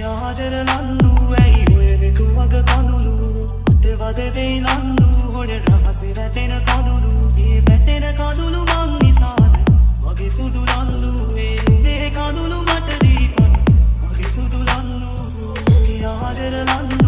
යාජර නන්දු ඇයි ඔයනෙතු වග කඳුලු දෙවදදෙයි නන්දු හොඩ රහස රැටෙන කඳුලු ඒ පැටෙන කඳුලු මං නිසාද? මගේ සුදු නන්දු ඒ නුනේ කඳුලු මටදීපන් මගේ සුදු නන්දු යාජර නන්දු